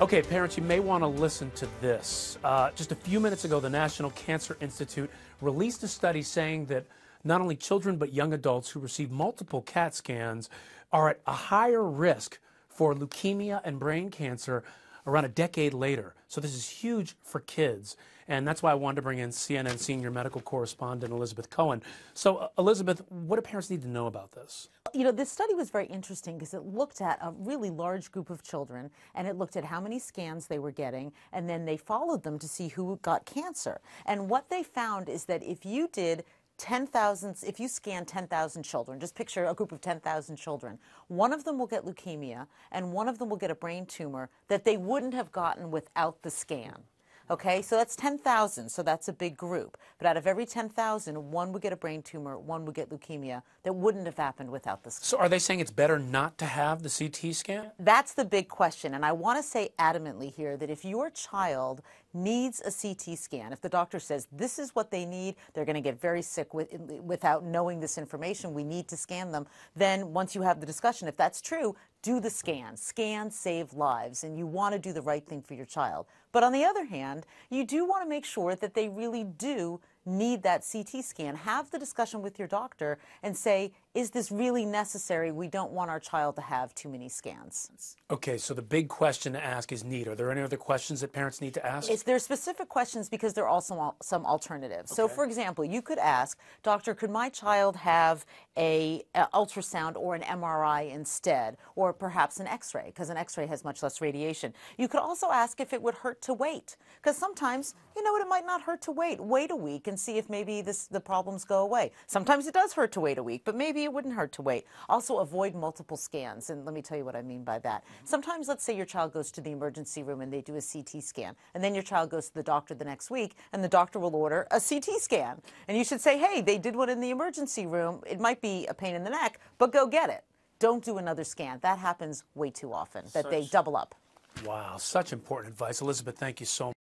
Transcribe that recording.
Okay, parents, you may want to listen to this. Uh, just a few minutes ago, the National Cancer Institute released a study saying that not only children but young adults who receive multiple CAT scans are at a higher risk for leukemia and brain cancer around a decade later. So this is huge for kids. And that's why I wanted to bring in CNN senior medical correspondent Elizabeth Cohen. So, uh, Elizabeth, what do parents need to know about this? You know, this study was very interesting because it looked at a really large group of children and it looked at how many scans they were getting and then they followed them to see who got cancer. And what they found is that if you did 10,000, if you scan 10,000 children, just picture a group of 10,000 children, one of them will get leukemia and one of them will get a brain tumor that they wouldn't have gotten without the scan. Okay, so that's 10,000, so that's a big group. But out of every 10,000, one would get a brain tumor, one would get leukemia that wouldn't have happened without this. So are they saying it's better not to have the CT scan? That's the big question. And I want to say adamantly here that if your child needs a CT scan, if the doctor says this is what they need, they're going to get very sick with, without knowing this information, we need to scan them, then once you have the discussion, if that's true, do the scan. Scans save lives, and you want to do the right thing for your child. But on the other hand, you do want to make sure that they really do need that CT scan. Have the discussion with your doctor and say, is this really necessary? We don't want our child to have too many scans. Okay, so the big question to ask is need. Are there any other questions that parents need to ask? It's, there are specific questions because there are also some alternatives. Okay. So, for example, you could ask, Doctor, could my child have a, a ultrasound or an MRI instead, or perhaps an X-ray, because an X-ray has much less radiation. You could also ask if it would hurt to wait, because sometimes, you know what, it might not hurt to wait. Wait a week and see if maybe this, the problems go away. Sometimes it does hurt to wait a week, but maybe it wouldn't hurt to wait. Also, avoid multiple scans, and let me tell you what I mean by that. Mm-hmm. Sometimes, let's say your child goes to the emergency room and they do a CT scan, and then your child goes to the doctor the next week, and the doctor will order a CT scan. And you should say, hey, they did one in the emergency room. It might be a pain in the neck, but go get it. Don't do another scan. That happens way too often, that Such, they double up. Wow, such important advice. Elizabeth, thank you so much.